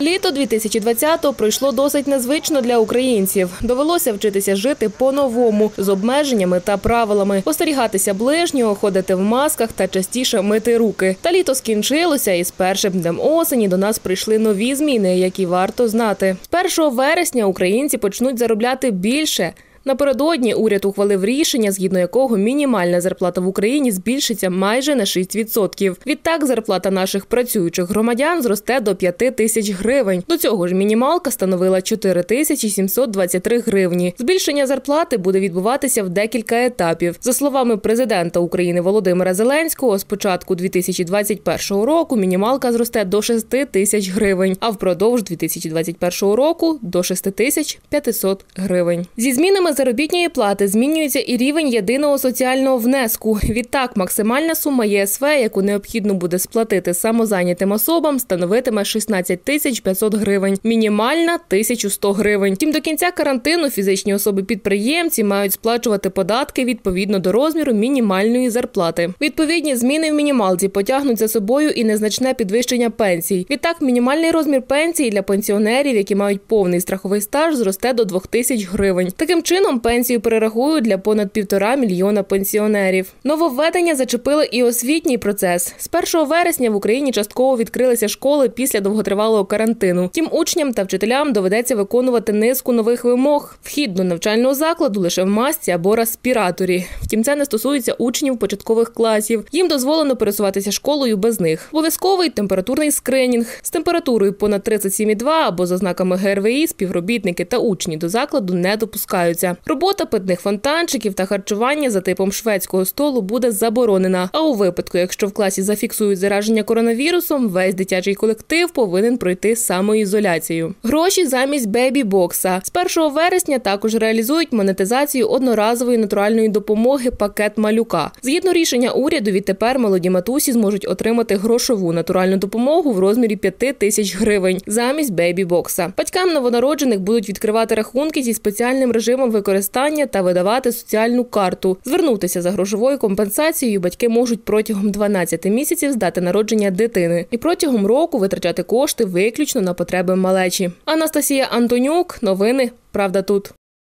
Літо 2020-го пройшло досить незвично для українців. Довелося вчитися жити по-новому з обмеженнями та правилами, остерігатися ближнього, ходити в масках та частіше мити руки. Та літо скінчилося, і з першим днем осені до нас прийшли нові зміни, які варто знати. З 1 вересня українці почнуть заробляти більше. Напередодні уряд ухвалив рішення, згідно якого мінімальна зарплата в Україні збільшиться майже на 6%. Відтак зарплата наших працюючих громадян зросте до 5 тисяч гривень. До цього ж мінімалка становила 4 тисячі 723 гривні. Збільшення зарплати буде відбуватися в декілька етапів. За словами президента України Володимира Зеленського, з початку 2021 року мінімалка зросте до 6 тисяч гривень, а впродовж 2021 року до 6 тисяч 500 гривень. Зі змінами заробітної плати змінюється і рівень єдиного соціального внеску. Відтак, максимальна сума ЄСВ, яку необхідно буде сплатити самозайнятим особам, становитиме 16 тисяч 500 гривень, мінімальна 1100 гривень. Тим до кінця карантину фізичні особи-підприємці мають сплачувати податки відповідно до розміру мінімальної зарплати. Відповідні зміни в мінімалці потягнуть за собою і незначне підвищення пенсій. Відтак, мінімальний розмір пенсії для пенсіонерів, які мають повний страховий стаж, зросте до 2000 гривень. Таким чином пенсію перерахують для понад півтора мільйона пенсіонерів. Нововведення зачепили і освітній процес. З 1 вересня в Україні частково відкрилися школи після довготривалого карантину. Тим учням та вчителям доведеться виконувати низку нових вимог. Вхід до навчального закладу лише в масці або респіраторі. Втім, це не стосується учнів початкових класів. Їм дозволено пересуватися школою без них. Обов'язковий температурний скринінг з температурою понад 37,2 або за знаками ГРВІ співробітники та учні до закладу не допускаються. Робота питних фонтанчиків та харчування за типом шведського столу буде заборонена. А у випадку, якщо в класі зафіксують зараження коронавірусом, весь дитячий колектив повинен пройти самоізоляцію. Гроші замість бебі-бокса з 1 вересня також реалізують монетизацію одноразової натуральної допомоги пакет малюка. Згідно рішення уряду, відтепер молоді матусі зможуть отримати грошову натуральну допомогу в розмірі 5 тисяч гривень замість бебі-бокса. Батькам новонароджених будуть відкривати рахунки зі спеціальним режимом використання та видавати соціальну карту. Звернутися за грошовою компенсацією батьки можуть протягом 12 місяців з дати народження дитини і протягом року витрачати кошти виключно на потреби малечі. Анастасія Антонюк, новини. Правда, тут.